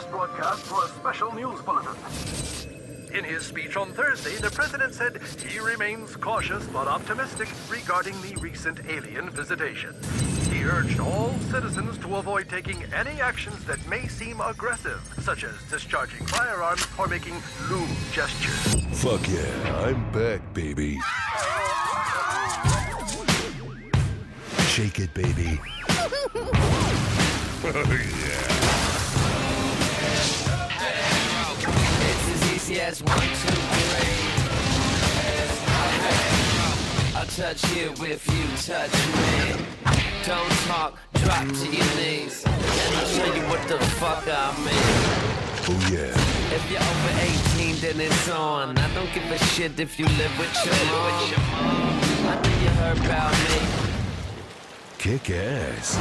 this broadcast for a special news bulletin. In his speech on Thursday, the president said he remains cautious but optimistic regarding the recent alien visitation. He urged all citizens to avoid taking any actions that may seem aggressive, such as discharging firearms or making lewd gestures. Fuck yeah, I'm back, baby. Shake it, baby. oh, yeah. As one, two, three. I'll touch you if you touch me. Don't talk, drop to your knees. And I'll show you what the fuck I mean. Oh, yeah. If you're over 18, then it's on. I don't give a shit if you live with your mom. I know you heard about me. Kick ass.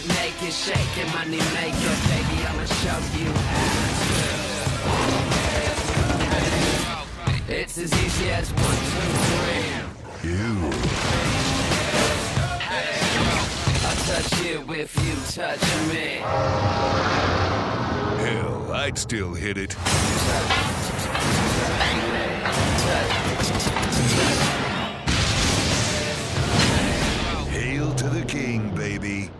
it, make it, shake it, money maker. Baby, I'ma show you how. It's as easy as one, two, three. You. I touch you if you touch me. Hell, I'd still hit it. Hail to the king, baby.